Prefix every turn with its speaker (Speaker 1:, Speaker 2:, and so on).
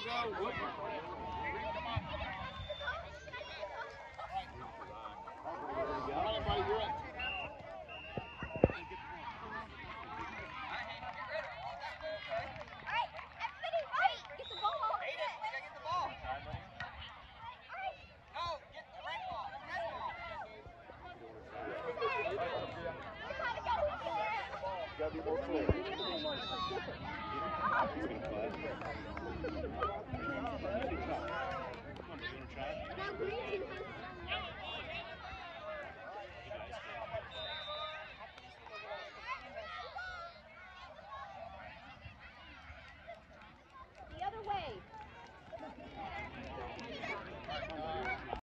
Speaker 1: go, go. All Gotta be more clear.